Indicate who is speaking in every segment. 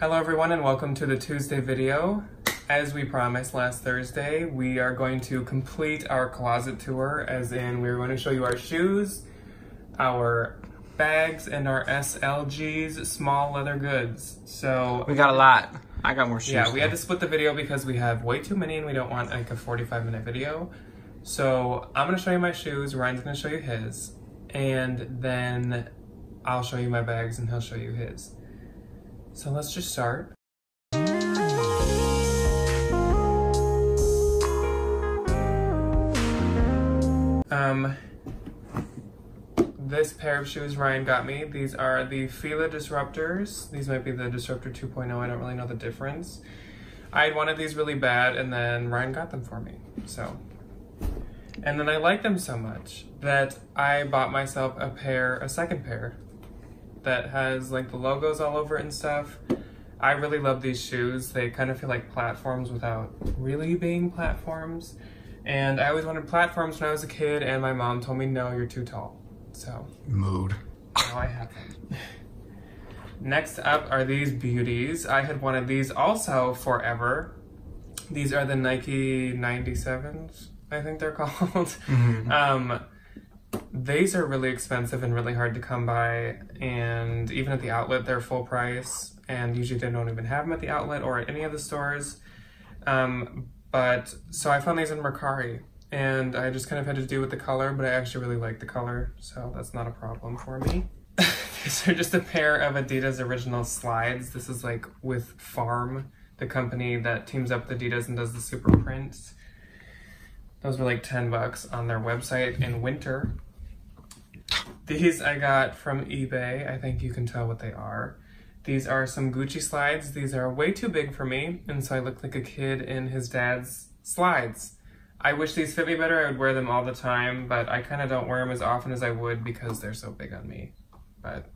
Speaker 1: Hello everyone and welcome to the Tuesday video. As we promised last Thursday, we are going to complete our closet tour, as in we're going to show you our shoes, our bags, and our SLGs, small leather goods. So
Speaker 2: We got a lot. I got more shoes.
Speaker 1: yeah, we had to split the video because we have way too many and we don't want like a 45 minute video. So I'm gonna show you my shoes, Ryan's gonna show you his, and then I'll show you my bags and he'll show you his. So let's just start. Um, this pair of shoes Ryan got me. These are the Fila Disruptors. These might be the Disruptor 2.0. I don't really know the difference. I had wanted these really bad, and then Ryan got them for me. So, and then I like them so much that I bought myself a pair, a second pair, that has like the logos all over it and stuff. I really love these shoes. They kind of feel like platforms without really being platforms. And I always wanted platforms when I was a kid, and my mom told me, no, you're too tall. So
Speaker 2: Mood.
Speaker 1: now I have them. Next up are these beauties. I had wanted these also forever. These are the Nike 97s, I think they're called. Um, these are really expensive and really hard to come by, and even at the outlet, they're full price. And usually, they don't even have them at the outlet or at any of the stores. Um, but so I found these in Mercari, and I just kind of had to do with the color, but I actually really like the color, so that's not a problem for me. these are just a pair of Adidas original slides. This is like with Farm, the company that teams up with Adidas and does the super prints. Those were like 10 bucks on their website in winter. These I got from eBay. I think you can tell what they are. These are some Gucci slides. These are way too big for me, and so I look like a kid in his dad's slides. I wish these fit me better. I would wear them all the time, but I kind of don't wear them as often as I would because they're so big on me. But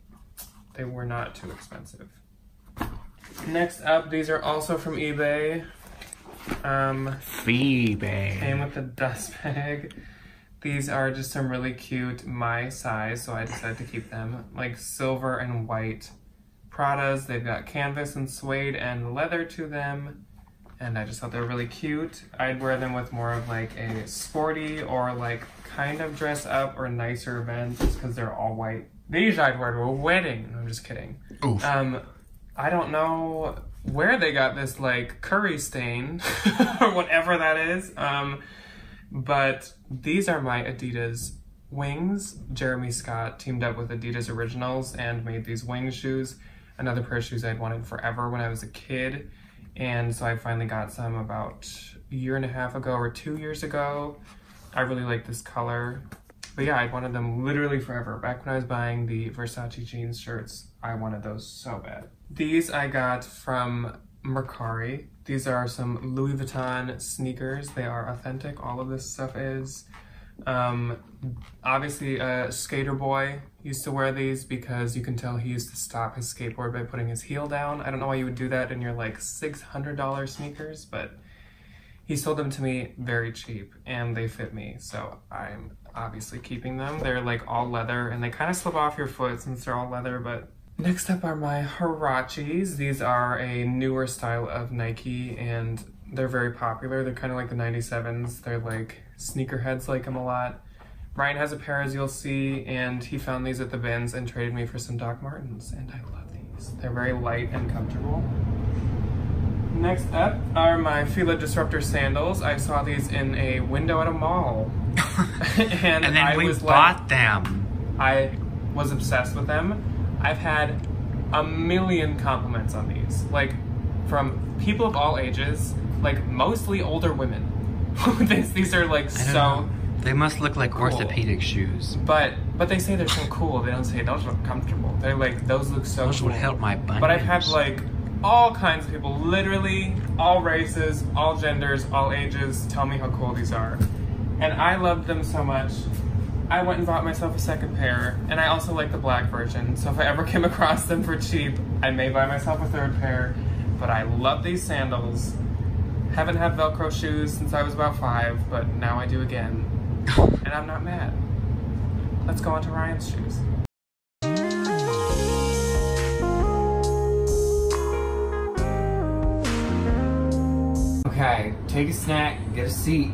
Speaker 1: they were not too expensive. Next up, these are also from eBay. Um,
Speaker 2: Phoebe.
Speaker 1: came with the dust bag. These are just some really cute my size, so I decided to keep them. Like silver and white Pradas. They've got canvas and suede and leather to them. And I just thought they were really cute. I'd wear them with more of like a sporty or like kind of dress up or nicer event just because they're all white. These I'd wear to a wedding. No, I'm just kidding.
Speaker 2: Oof.
Speaker 1: Um, I don't know where they got this like curry stain or whatever that is. Um, but these are my Adidas wings. Jeremy Scott teamed up with Adidas Originals and made these wing shoes. Another pair of shoes I'd wanted forever when I was a kid. And so I finally got some about a year and a half ago or two years ago. I really like this color. But yeah, I'd wanted them literally forever. Back when I was buying the Versace jeans shirts, I wanted those so bad. These I got from Mercari. These are some Louis Vuitton sneakers. They are authentic. All of this stuff is. Um, obviously, a skater boy used to wear these because you can tell he used to stop his skateboard by putting his heel down. I don't know why you would do that in your like $600 sneakers, but he sold them to me very cheap and they fit me, so I'm obviously keeping them. They're like all leather and they kind of slip off your foot since they're all leather, but next up are my Huaraches. These are a newer style of Nike and they're very popular. They're kind of like the 97s. They're like sneakerheads like them a lot. Ryan has a pair as you'll see and he found these at the bins and traded me for some Doc Martens and I love these. They're very light and comfortable. Next up are my Fila Disruptor sandals. I saw these in a window at a mall. and,
Speaker 2: And then
Speaker 1: I
Speaker 2: we
Speaker 1: was
Speaker 2: bought
Speaker 1: like,
Speaker 2: them.
Speaker 1: I was obsessed with them. I've had a million compliments on these, like from people of all ages, like mostly older women. these, these are like so,
Speaker 2: know. They must look like
Speaker 1: Cool.
Speaker 2: orthopedic shoes.
Speaker 1: but but they say they're so cool. They don't say those look comfortable. They're like those look so
Speaker 2: Those
Speaker 1: cool.
Speaker 2: would help my bunions.
Speaker 1: But I've had like all kinds of people, literally all races, all genders, all ages, tell me how cool these are. And I love them so much. I went and bought myself a second pair, and I also like the black version, so if I ever came across them for cheap, I may buy myself a third pair, but I love these sandals. Haven't had Velcro shoes since I was about five, but now I do again, and I'm not mad. Let's go on to Ryan's shoes.
Speaker 3: Okay, take a snack, get a seat,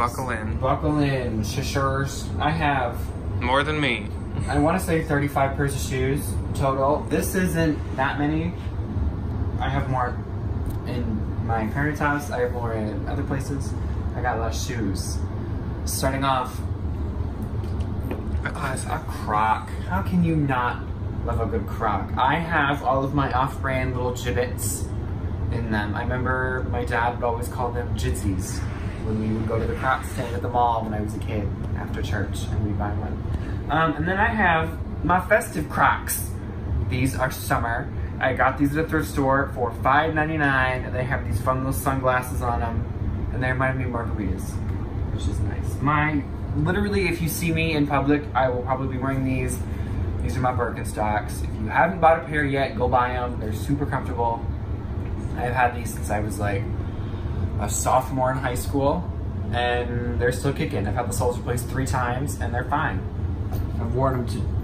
Speaker 1: Buckle in.
Speaker 3: Buckle in, shishers. I have,
Speaker 1: More than me.
Speaker 3: I want to say 35 pairs of shoes total. This isn't that many. I have more in my parents' house. I have more in other places. I got less shoes. Starting off,
Speaker 1: A classic.
Speaker 3: a croc. How can you not love a good croc? I have all of my off-brand little Jibbitz in them. I remember my dad would always call them jitsies when we would go to the croc stand at the mall when I was a kid after church and we'd buy one. Um, and then I have my festive crocs. These are summer. I got these at a thrift store for $5.99 and they have these fun little sunglasses on them and they remind me of margaritas, which is nice. My, literally if you see me in public, I will probably be wearing these. These are my Birkenstocks. If you haven't bought a pair yet, go buy them. They're super comfortable. I've had these since I was like a sophomore in high school and they're still kicking. I've had the soles replaced three times and they're fine. I've worn them to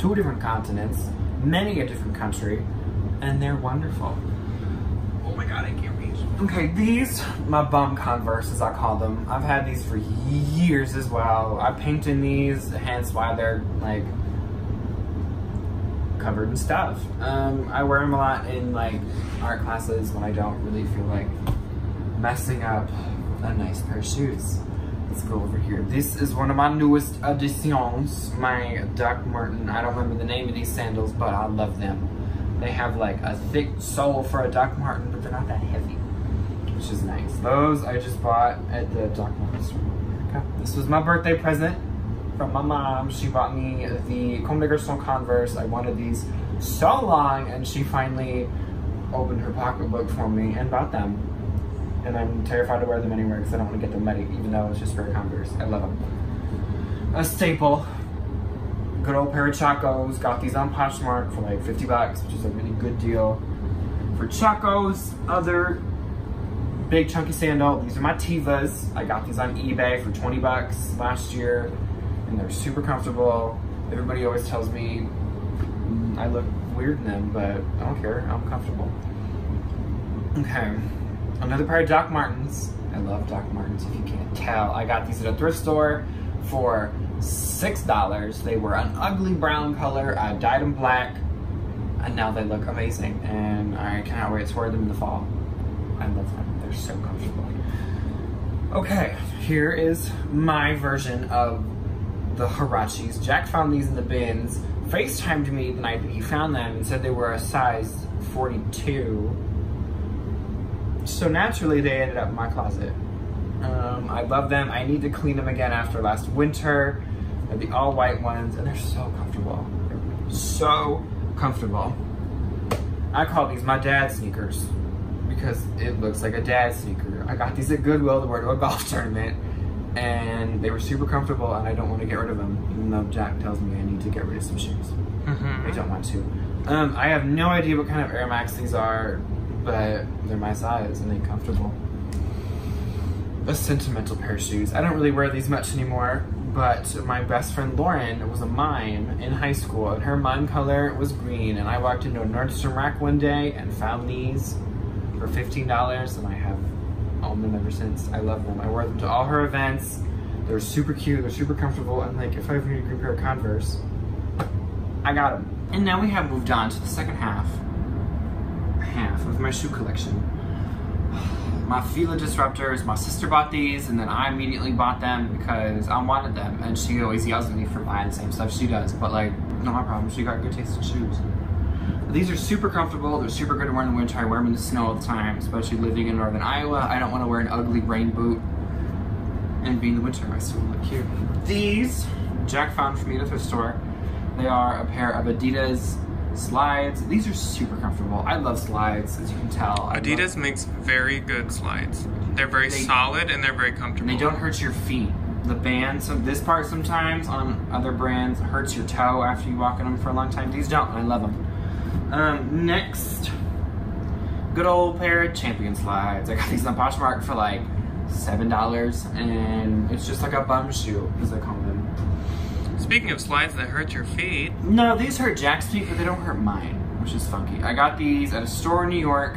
Speaker 3: two different continents, many a different country, and they're wonderful. Oh my god, I can't reach. Okay, these, my bum Converse as I call them, I've had these for years as well. I paint in these, hence why they're like covered in stuff. Um, I wear them a lot in like art classes when I don't really feel like messing up a nice pair of shoes. Let's go over here. This is one of my newest additions, my Doc Marten. I don't remember the name of these sandals, but I love them. They have like a thick sole for a Doc Marten, but they're not that heavy, which is nice. Those I just bought at the Doc Marten store. This was my birthday present from my mom. She bought me the Comme des Garçons Converse. I wanted these so long, and she finally opened her pocketbook for me and bought them. And I'm terrified to wear them anywhere because I don't want to get them muddy, even though it's just for Converse. I love them. A staple. Good old pair of Chacos. Got these on Poshmark for like 50 bucks, which is a really good deal. For Chacos, other big chunky sandal. These are my Tevas. I got these on eBay for 20 bucks last year and they're super comfortable. Everybody always tells me I look weird in them, but I don't care. I'm comfortable. Okay, another pair of Doc Martens. I love Doc Martens if you can't tell. I got these at a thrift store for six dollars. They were an ugly brown color. I dyed them black, and now they look amazing. And I cannot wait to wear them in the fall. I love them. They're so comfortable. Okay, here is my version of the Huaraches. Jack found these in the bins, FaceTimed me the night that he found them and said they were a size 42. So naturally they ended up in my closet. Um, I love them. I need to clean them again after last winter. They're the all white ones and they're so comfortable. They're so comfortable. I call these my dad sneakers because it looks like a dad sneaker. I got these at Goodwill to wear to a golf tournament and they were super comfortable and I don't want to get rid of them even though Jack tells me I need to get rid of some shoes. I don't want to. Um, I have no idea what kind of Air Max these are, but they're my size and they're comfortable. A sentimental pair of shoes. I don't really wear these much anymore, but my best friend Lauren was a mime in high school and her mime color was green and I walked into a Nordstrom rack one day and found these for $15 and I have them ever since. I love them. I wear them to all her events. They're super cute, they're super comfortable, and like if I ever need a green pair of Converse, I got them. And now we have moved on to the second half, half of my shoe collection. My Fila Disruptors, my sister bought these, and then I immediately bought them because I wanted them, and she always yells at me for buying the same stuff she does, but like, not my problem, she got good taste in shoes. These are super comfortable. They're super good to wear in the winter. I wear them in the snow all the time, especially living in northern Iowa. I don't want to wear an ugly rain boot and be in the winter. I still look cute. These, Jack found for me at the thrift store. They are a pair of Adidas slides. These are super comfortable. I love slides, as you can tell. I
Speaker 1: Adidas makes very good slides. They're very
Speaker 3: They-
Speaker 1: solid and they're very
Speaker 3: and
Speaker 1: comfortable.
Speaker 3: they don't hurt your feet. The band, so this part sometimes on other brands hurts your toe after you walk in them for a long time. These don't. I love them. Um, next, good old pair of Champion slides. I got these on Poshmark for like seven dollars, and it's just like a bum shoe, as I call them.
Speaker 1: Speaking of slides that hurt your feet,
Speaker 3: No, these hurt Jack's feet, but they don't hurt mine. which is funky. I got these at a store in New York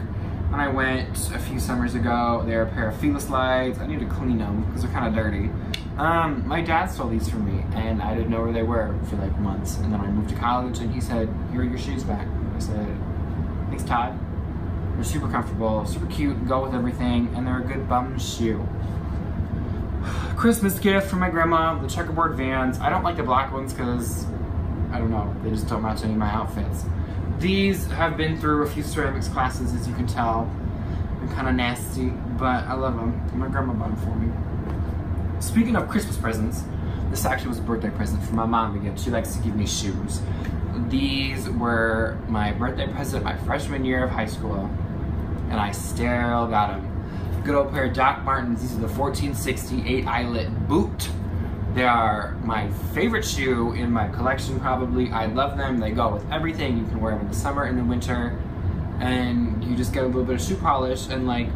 Speaker 3: when I went a few summers ago. They're a pair of Fila slides. I need to clean them because they're kind of dirty. Um, my dad stole these from me and I didn't know where they were for like months. And then I moved to college and he said, here are your shoes back. Said, thanks Todd. They're super comfortable, super cute, go with everything, and they're a good bum shoe. Christmas gift from my grandma, the checkerboard Vans. I don't like the black ones because, I don't know, they just don't match any of my outfits. These have been through a few ceramics classes, as you can tell. They're kind of nasty, but I love them. My grandma bought them for me. Speaking of Christmas presents, this actually was a birthday present for my mom again. She likes to give me shoes. These were my birthday present my freshman year of high school, and I still got them. Good old pair of Doc Martens. These are the 1468 eyelet boot. They are my favorite shoe in my collection probably. I love them. They go with everything. You can wear them in the summer and the winter. And you just get a little bit of shoe polish and like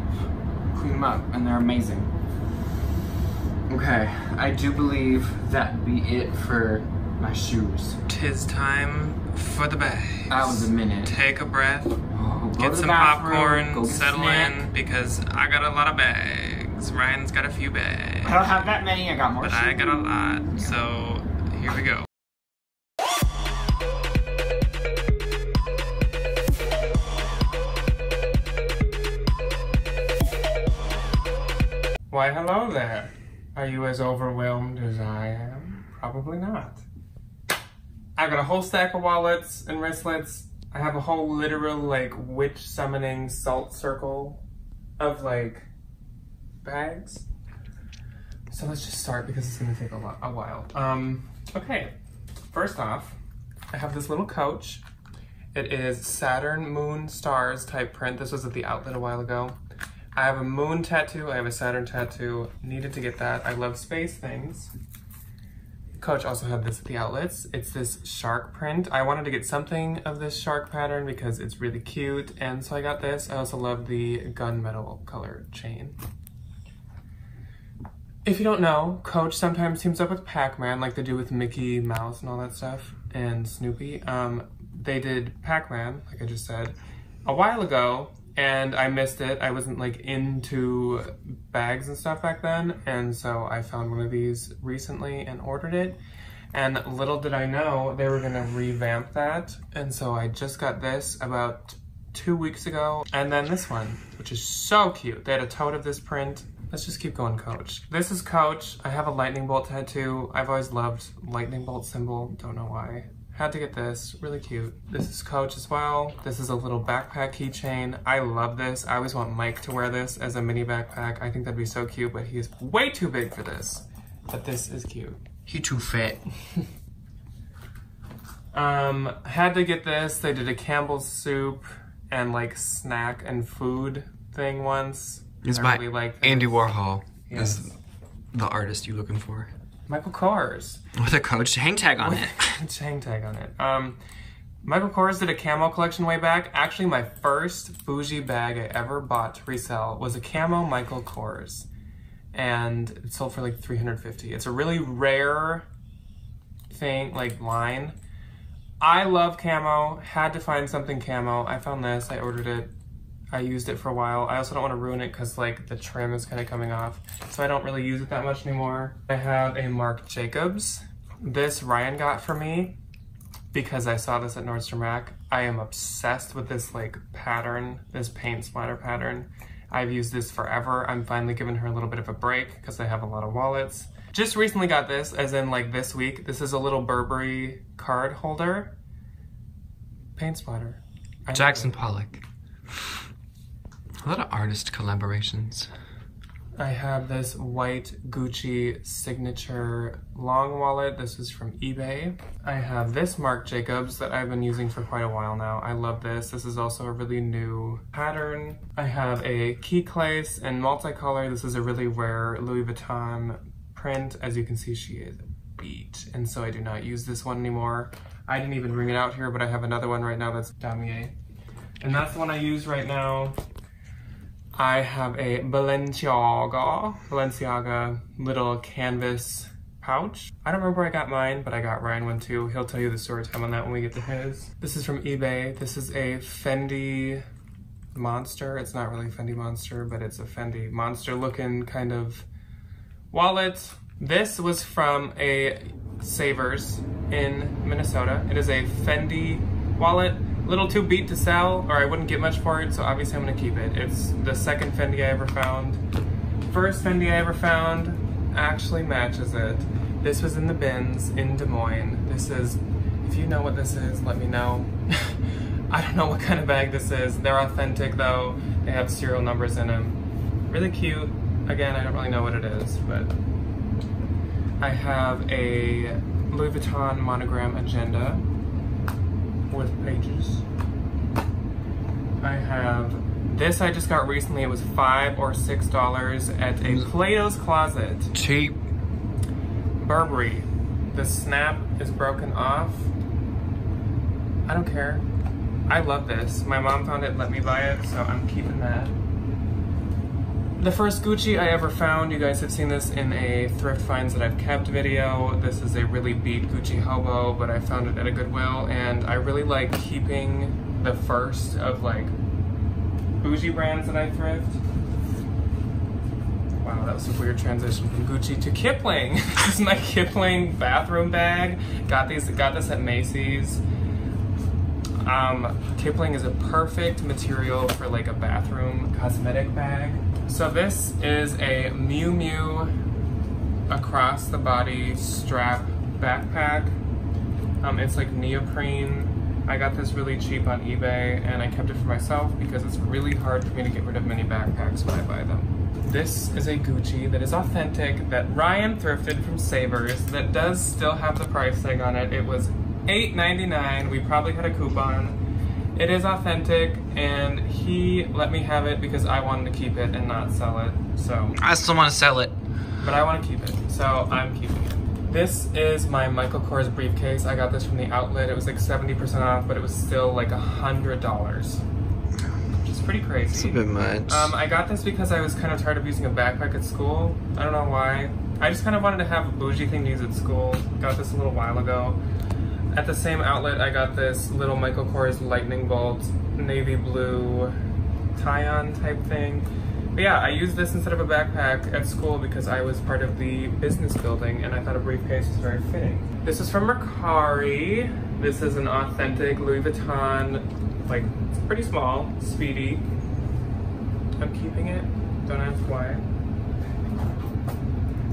Speaker 3: clean them up and they're amazing. Okay, I do believe that be it for my shoes.
Speaker 1: Tis time for the bags.
Speaker 3: That was a minute.
Speaker 1: Take a breath,
Speaker 3: Oh, go
Speaker 1: get some
Speaker 3: bathroom,
Speaker 1: popcorn,
Speaker 3: go get
Speaker 1: settle
Speaker 3: snack.
Speaker 1: in because I got a lot of bags. Ryan's got a few bags.
Speaker 3: I don't have that many. I got more.
Speaker 1: But I got a lot, so here we go. Why, hello there. Are you as overwhelmed as I am? Probably not. I got a whole stack of wallets and wristlets. I have a whole literal, like, witch summoning salt circle of, like, bags. So let's just start because it's gonna take a, lo- a while. Um, okay, first off, I have this little coach. It is Saturn, Moon, Stars type print. This was at the outlet a while ago. I have a moon tattoo, I have a Saturn tattoo. Needed to get that. I love space things. Coach also had this at the outlets. It's this shark print. I wanted to get something of this shark pattern because it's really cute, and so I got this. I also love the gunmetal color chain. If you don't know, Coach sometimes teams up with Pac-Man like they do with Mickey Mouse and all that stuff, and Snoopy. Um, they did Pac-Man, like I just said, a while ago, and I missed it. I wasn't like into bags and stuff back then, and so I found one of these recently and ordered it. And little did I know they were gonna revamp that, and so I just got this about two weeks ago, and then this one, which is so cute. They had a tote of this print. Let's just keep going, Coach. This is Coach. I have a lightning bolt tattoo. I've always loved lightning bolt symbol. Don't know why. Had to get this, really cute. This is Coach as well. This is a little backpack keychain. I love this. I always want Mike to wear this as a mini backpack. I think that'd be so cute, but he is way too big for this. But this is cute.
Speaker 2: He too fit.
Speaker 1: Um, had to get this. They did a Campbell's soup and like snack and food thing once.
Speaker 2: It's by
Speaker 1: really like
Speaker 2: Andy. Warhol.
Speaker 1: Yes.
Speaker 2: Is the artist you looking for?
Speaker 1: Michael Kors.
Speaker 2: With a coach hang tag on it.
Speaker 1: It's hang tag on it. Um, Michael Kors did a camo collection way back. Actually, my first bougie bag I ever bought to resell was a camo Michael Kors, and it sold for like 350. It's a really rare thing, like line. I love camo. Had to find something camo. I found this. I ordered it. I used it for a while. I also don't want to ruin it because like the trim is kind of coming off, so I don't really use it that much anymore. I have a Marc Jacobs. This Ryan got for me because I saw this at Nordstrom Rack. I am obsessed with this like pattern, this paint splatter pattern. I've used this forever. I'm finally giving her a little bit of a break because I have a lot of wallets. Just recently got this, as in like this week. This is a little Burberry card holder. Paint splatter. I
Speaker 2: Jackson. Pollock. A lot of artist collaborations.
Speaker 1: I have this white Gucci signature long wallet. This is from eBay. I have this Marc Jacobs that I've been using for quite a while now. I love this. This is also a really new pattern. I have a key case in multicolor. This is a really rare Louis Vuitton print. As you can see, she is beat. And so I do not use this one anymore. I didn't even bring it out here, but I have another one right now that's Damier. And that's the one I use right now. I have a Balenciaga, Balenciaga little canvas pouch. I don't remember where I got mine, but I got Ryan one too. He'll tell you the story time on that when we get to his. This is from eBay. This is a Fendi Monster. It's not really Fendi Monster, but it's a Fendi Monster looking kind of wallet. This was from a Savers in Minnesota. It is a Fendi wallet. Little too beat to sell, or I wouldn't get much for it, so obviously I'm gonna keep it. It's the second Fendi I ever found. First Fendi I ever found actually matches it. This was in the bins in Des Moines. This is, if you know what this is, let me know. I don't know what kind of bag this is. They're authentic though. They have serial numbers in them. Really cute. Again, I don't really know what it is, but I have a Louis Vuitton monogram agenda with pages. I have this I just got recently. It was five or six dollars at a Plato's Closet.
Speaker 2: Cheap.
Speaker 1: Burberry. The snap is broken off. I don't care. I love this. My mom found it, let me buy it, so I'm keeping that. The first Gucci I ever found, you guys have seen this in a thrift finds that I've kept video. This is a really beat Gucci hobo, but I found it at a Goodwill, and I really like keeping the first of like bougie brands that I thrift. Wow, that was a weird transition from Gucci to Kipling. this is my Kipling bathroom bag. Got these, got this at Macy's. Um, Kipling is a perfect material for like a bathroom cosmetic bag. So this is a Miu Miu across the body strap backpack. Um, it's like neoprene. I got this really cheap on eBay and I kept it for myself because it's really hard for me to get rid of mini backpacks when I buy them. This is a Gucci that is authentic, that Ryan thrifted from Savers, that does still have the price tag on it. It was $8.99. We probably had a coupon. It is authentic, and he let me have it because I wanted to keep it and not sell it. So,
Speaker 2: I still want to sell it.
Speaker 1: but I want to keep it, so I'm keeping it. This is my Michael Kors briefcase. I got this from the outlet. It was like 70% off, but it was still like $100, which is pretty crazy.
Speaker 2: It's a bit much.
Speaker 1: Um, I got this because I was kind of tired of using a backpack at school. I don't know why. I just kind of wanted to have a bougie thing to use at school. Got this a little while ago. At the same outlet, I got this little Michael Kors lightning bolt navy blue tie-on type thing. But yeah, I used this instead of a backpack at school because I was part of the business building and I thought a briefcase was very fitting. This is from Mercari. This is an authentic Louis Vuitton, like, it's pretty small, speedy. I'm keeping it, don't ask why.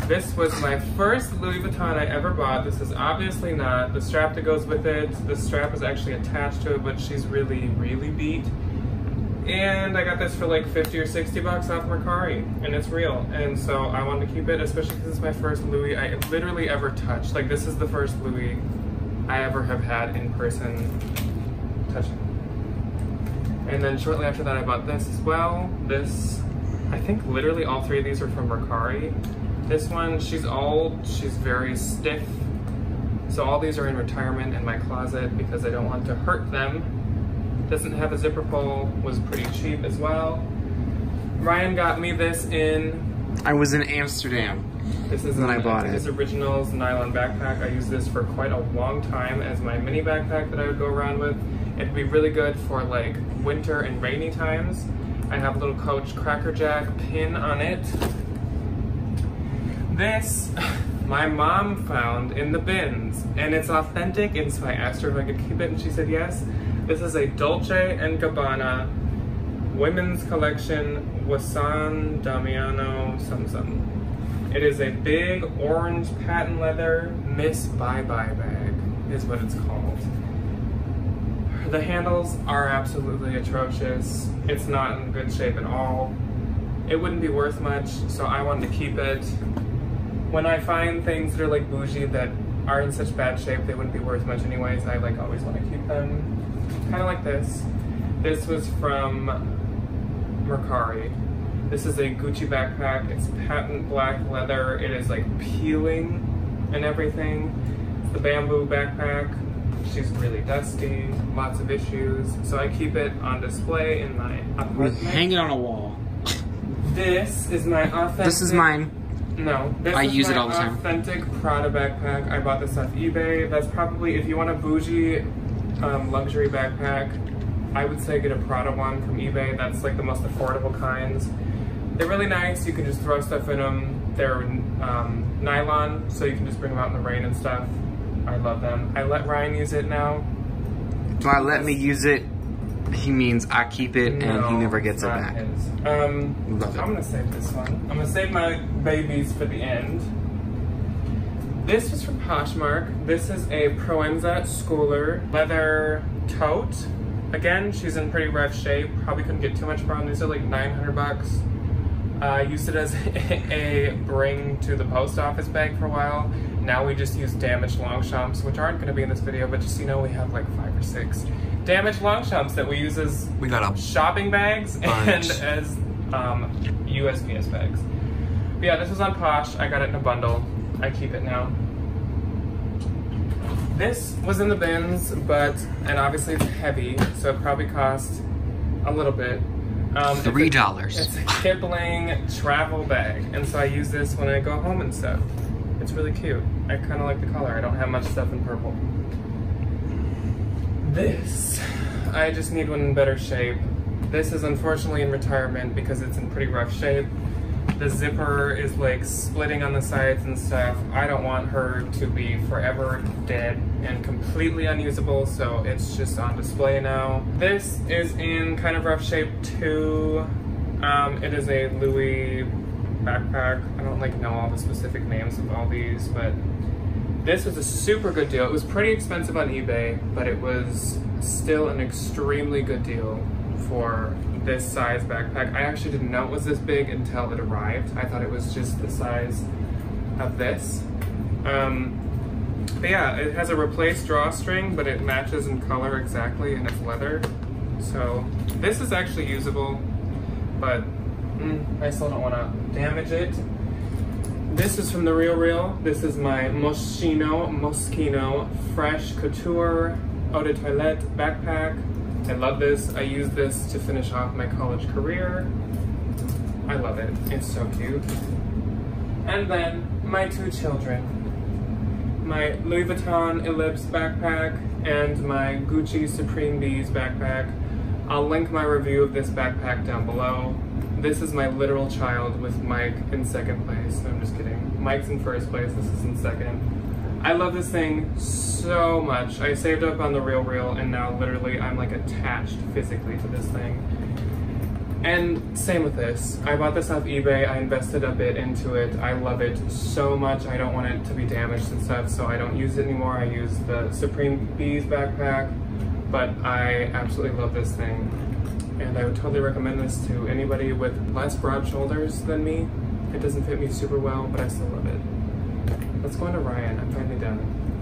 Speaker 1: This was my first Louis Vuitton I ever bought. This is obviously not the strap that goes with it. The strap is actually attached to it, but she's really, really beat. And I got this for like 50 or 60 bucks off Mercari, and it's real. And so I wanted to keep it, especially because it's my first Louis I literally ever touched. Like this is the first Louis I ever have had in person touching. And then shortly after that I bought this as well. This, I think literally all three of these are from Mercari. This one, she's old, she's very stiff. So all these are in retirement in my closet because I don't want to hurt them. Doesn't have a zipper pull, was pretty cheap as well. Ryan got me this in,
Speaker 3: I was in Amsterdam.
Speaker 1: this is
Speaker 3: When I bought it.
Speaker 1: his Originals nylon backpack. I used this for quite a long time as my mini backpack that I would go around with. It'd be really good for like winter and rainy times. I have a little Coach Cracker Jack pin on it. This, my mom found in the bins, and it's authentic, and so I asked her if I could keep it, and she said yes. This is a Dolce & Gabbana women's collection Wasan Damiano some. It is a big orange patent leather Miss Bye Bye bag, is what it's called. The handles are absolutely atrocious. It's not in good shape at all. It wouldn't be worth much, so I wanted to keep it. When I find things that are like bougie that are in such bad shape they wouldn't be worth much anyways, I like always want to keep them. Kind of like this. This was from Mercari. This is a Gucci backpack. It's patent black leather. It is like peeling and everything. It's the bamboo backpack. She's really dusty, lots of issues. So I keep it on display in my apartment.
Speaker 3: Hang it on a wall.
Speaker 1: This is my authentic.
Speaker 3: This is mine.
Speaker 1: No, this
Speaker 2: I
Speaker 1: is
Speaker 2: use it all the time.
Speaker 1: Authentic Prada backpack. I bought this off eBay. That's probably if you want a bougie um, luxury backpack, I would say get a Prada one from eBay. That's like the most affordable kinds. They're really nice. You can just throw stuff in them. They're um, nylon, so you can just bring them out in the rain and stuff. I love them. I let Ryan use it now.
Speaker 3: Do I let me use it? He means I keep it and he never gets it back.
Speaker 1: his. Um,
Speaker 3: Love it.
Speaker 1: I'm gonna save this one. I'm gonna save my babies for the end. This is from Poshmark. This is a Proenza Schouler leather tote. Again, she's in pretty rough shape. Probably couldn't get too much them. These are like 900 bucks. Uh, I used it as a bring to the post office bag for a while. Now we just use damaged Longchamps, which aren't going to be in this video, but just so you know, we have like five or six damaged Longchamps that we use as
Speaker 2: We got
Speaker 1: shopping bags and as um, USPS bags. But yeah, this was on Posh. I got it in a bundle. I keep it now. This was in the bins, but, and obviously it's heavy, so it probably cost a little bit. Um,
Speaker 2: three dollars.
Speaker 1: It's a Kipling travel bag, and so I use this when I go home and stuff. It's really cute. I kind of like the color. I don't have much stuff in purple. This, I just need one in better shape. This is unfortunately in retirement because it's in pretty rough shape. The zipper is like splitting on the sides and stuff. I don't want her to be forever dead and completely unusable, so it's just on display now. This is in kind of rough shape too. Um, it is a Louis backpack. I don't like know all the specific names of all these, but this was a super good deal. It was pretty expensive on eBay, but it was still an extremely good deal for this size backpack. I actually didn't know it was this big until it arrived. I thought it was just the size of this. Um, but yeah, it has a replaced drawstring, but it matches in color exactly and it's leather. So this is actually usable, but mm, I still don't want to damage it. This is from the Real Real. This is my Moschino Moschino Fresh Couture Eau de Toilette backpack. I love this. I use this to finish off my college career. I love it. It's so cute. And then my two children. My Louis Vuitton Ellipse backpack and my Gucci Supreme Bees backpack. I'll link my review of this backpack down below. This is my literal child with Mike in second place. No, I'm just kidding. Mike's in first place, this is in second. I love this thing so much. I saved up on the Real Real and now literally I'm like attached physically to this thing. And same with this. I bought this off eBay. I invested a bit into it. I love it so much. I don't want it to be damaged and stuff, so I don't use it anymore. I use the Supreme Bees backpack, but I absolutely love this thing. And I would totally recommend this to anybody with less broad shoulders than me. It doesn't fit me super well, but I still love it. Let's go on to Ryan. I'm finally done.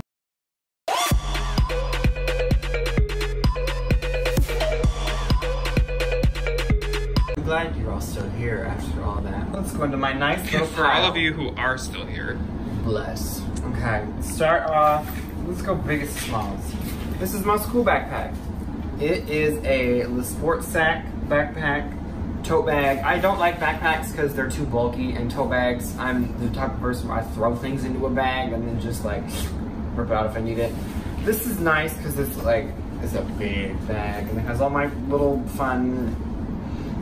Speaker 3: I'm glad you're all still here after all that. Let's go into my nice little
Speaker 1: For all of you who are still here,
Speaker 3: Bless. Okay, start off. Let's go biggest to smalls. This is my school backpack. It is a LeSportsac backpack, tote bag. I don't like backpacks because they're too bulky, and tote bags, I'm the type of person where I throw things into a bag and then just like rip it out if I need it. This is nice because it's like, it's a big bag and it has all my little fun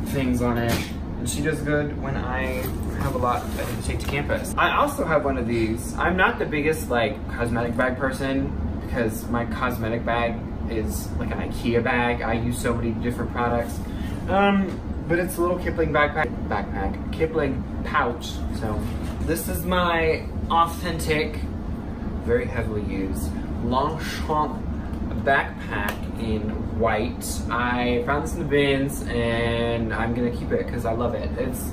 Speaker 3: things on it. And she does good when I have a lot to take to campus. I also have one of these. I'm not the biggest like cosmetic bag person because my cosmetic bag is like an Ikea bag. I use so many different products. Um, but it's a little Kipling backpack, backpack, Kipling pouch. So this is my authentic, very heavily used Longchamp backpack in white. I found this in the bins and I'm gonna keep it because I love it. It's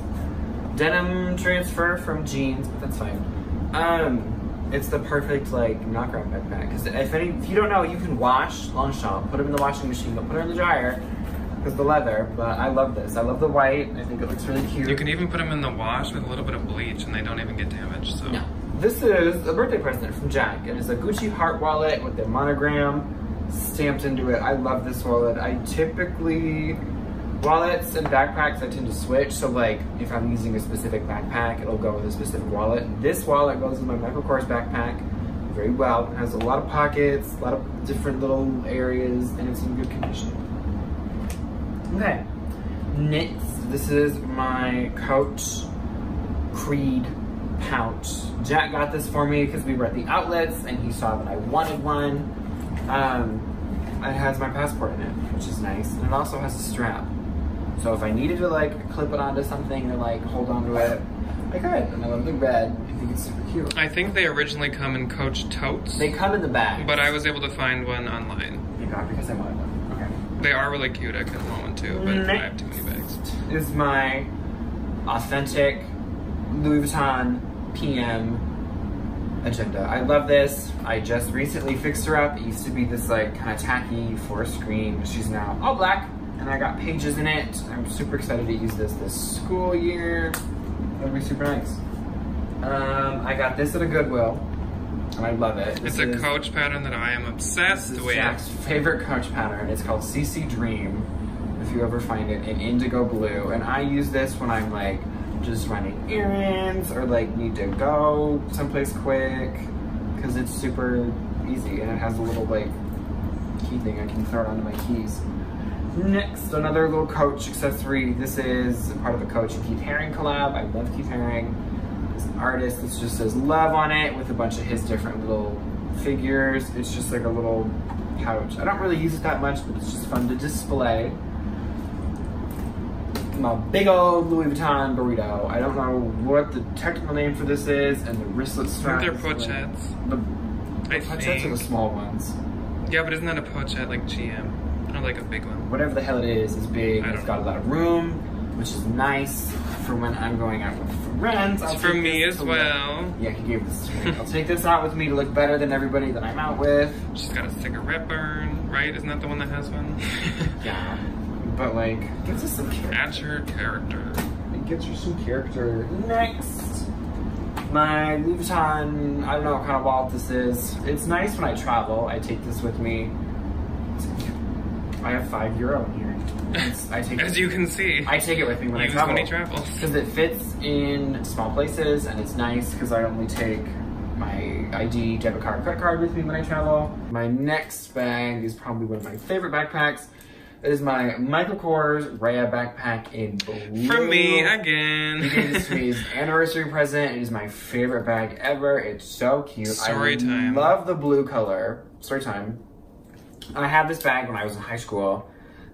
Speaker 3: denim transfer from jeans, but that's fine. Um, it's the perfect like knockout backpack because if any, if you don't know, you can wash Longchamp, put them in the washing machine, don't put it in the dryer because the leather. But I love this. I love the white. I think it looks really cute.
Speaker 1: you can even put them in the wash with a little bit of bleach and they don't even get damaged. So
Speaker 3: No. This is a birthday present from Jack. And It is a Gucci heart wallet with their monogram stamped into it. I love this wallet. I typically Wallets and backpacks I tend to switch, so like if I'm using a specific backpack, it'll go with a specific wallet. This wallet goes in my Michael Kors backpack very well. It has a lot of pockets, a lot of different little areas, and it's in good condition. Okay, next, this is my Coach Creed pouch. Jack got this for me because we were at the outlets and he saw that I wanted one. Um, it has my passport in it, which is nice, and it also has a strap. So if I needed to like clip it onto something or like hold onto it, I could. And I love the red. I think it's super cute.
Speaker 1: I think they originally come in Coach totes,
Speaker 3: They come in the bag.
Speaker 1: but I was able to find one online.
Speaker 3: You got because I wanted one.
Speaker 1: They are really cute. I could want one too, but I have too many bags.
Speaker 3: is my authentic Louis Vuitton PM agenda. I love this. I just recently fixed her up. It used to be this like kind of tacky forest screen. She's now all black and I got pages in it. I'm super excited to use this this school year. That'll be super nice. Um, I got this at a Goodwill and I love it.
Speaker 1: It's a Coach pattern that I am obsessed
Speaker 3: this is
Speaker 1: with.
Speaker 3: Jack's favorite Coach pattern. It's called CC Dream. If you ever find it in indigo blue, and I use this when I'm like just running errands or like need to go someplace quick because it's super easy and it has a little like key thing I can throw it onto my keys. Next, another little Coach accessory. This is part of the Coach and Keith Haring collab. I love Keith Haring. He's an artist. This just says love on it with a bunch of his different little figures. It's just like a little pouch. I don't really use it that much, but it's just fun to display. My big old Louis Vuitton burrito. I don't know what the technical name for this is, and the wristlet strap.
Speaker 1: they're pochettes.
Speaker 3: The
Speaker 1: I
Speaker 3: pochettes are the small ones.
Speaker 1: Yeah, but isn't that a pochette like GM? Or like a big one?
Speaker 3: whatever the hell it is it's big. It's got a lot of room, which is nice for when I'm going out with friends. I'll
Speaker 1: It's for me as well.
Speaker 3: look- Yeah, he gave this to me. I'll take this out with me to look better than everybody that I'm out with.
Speaker 1: She's got a cigarette burn, right? Isn't that the one that has one?
Speaker 3: Yeah, but like, gives us some character.
Speaker 1: Add your character.
Speaker 3: It gives you some character. Next, my Louis Vuitton. I don't know what kind of wallet this is. It's nice when I travel. I take this with me. I have five euro in here. It's- I take
Speaker 1: As you can see.
Speaker 3: I take it with me when I
Speaker 1: Use
Speaker 3: travel.
Speaker 1: when.
Speaker 3: Because it fits in small places and it's nice because I only take my ID, debit card, credit card with me when I travel. My next bag is probably one of my favorite backpacks. It is my Michael Kors Rhea backpack in blue.
Speaker 1: From me again.
Speaker 3: this to me anniversary present. It is my favorite bag ever. It's so cute.
Speaker 1: Story
Speaker 3: I
Speaker 1: time.
Speaker 3: love the blue color. Story time. I had this bag when I was in high school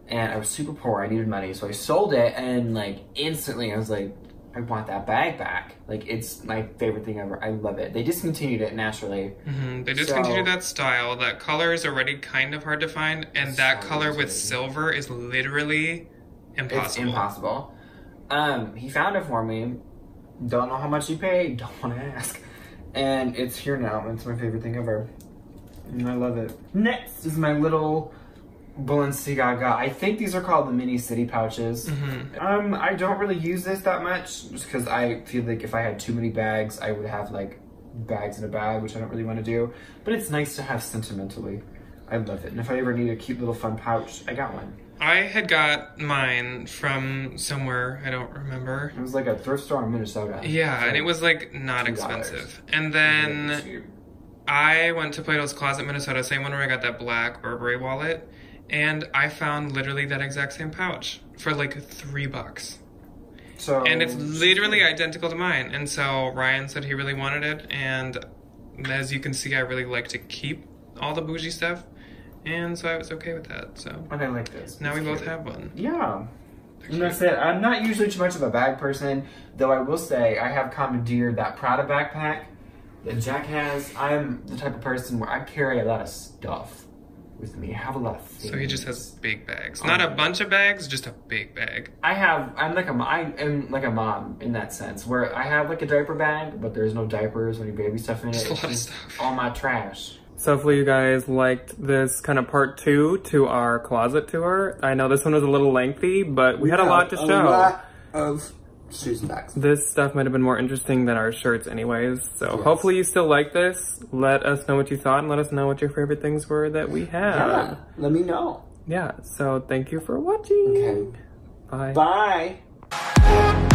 Speaker 3: and I was super poor. I needed money. So I sold it and like instantly I was like, I want that bag back. Like it's my favorite thing ever. I love it. They discontinued it naturally.
Speaker 1: Mhm, They
Speaker 3: So-
Speaker 1: discontinued that style. That color is already kind of hard to find, and that
Speaker 3: So
Speaker 1: color with silver is literally impossible.
Speaker 3: It's impossible. Um, he found it for me. Don't know how much he paid. Don't want to ask. And it's here now. It's my favorite thing ever. And I love it. Next is my little Balenciaga. I think these are called the mini city pouches.
Speaker 1: Mhm.
Speaker 3: Um, I don't really use this that much just because I feel like if I had too many bags, I would have like bags in a bag, which I don't really want to do. But it's nice to have sentimentally. I love it. And if I ever need a cute little fun pouch, I got one.
Speaker 1: I had got mine from somewhere I don't remember.
Speaker 3: It was like a thrift store in Minnesota.
Speaker 1: Yeah, and it was like not
Speaker 3: $2.
Speaker 1: expensive. And then I went to Plato's Closet, Minnesota, same one where I got that black Burberry wallet, and I found literally that exact same pouch for like three bucks.
Speaker 3: So
Speaker 1: And it's literally identical to mine. And so Ryan said he really wanted it, and as you can see, I really like to keep all the bougie stuff, and so I was okay with that. So
Speaker 3: And I like this.
Speaker 1: now we
Speaker 3: It's
Speaker 1: both have one.
Speaker 3: Yeah. And that's it. I'm not usually too much of a bag person, though I will say I have commandeered that Prada backpack Jack has. I'm the type of person where I carry a lot of stuff with me. I have a lot of things.
Speaker 1: So he just has big bags, um, not a bunch of bags, just a big bag.
Speaker 3: I have. I'm like a. mo- I am like a mom in that sense, where I have like a diaper bag, but there's no diapers or any baby stuff in it.
Speaker 1: Just a
Speaker 3: It's
Speaker 1: lot of
Speaker 3: just
Speaker 1: stuff.
Speaker 3: all my trash.
Speaker 1: So hopefully you guys liked this kind of part two to our closet tour. I know this one was a little lengthy, but we had a lot to show.
Speaker 3: lot of shoes and bags.
Speaker 1: This stuff might have been more interesting than our shirts anyways. So
Speaker 3: Yes.
Speaker 1: hopefully you still like this. Let us know what you thought and let us know what your favorite things were that we
Speaker 3: Yeah.
Speaker 1: had.
Speaker 3: Let me know.
Speaker 1: Yeah, so thank you for watching.
Speaker 3: Okay. Bye.
Speaker 4: Bye.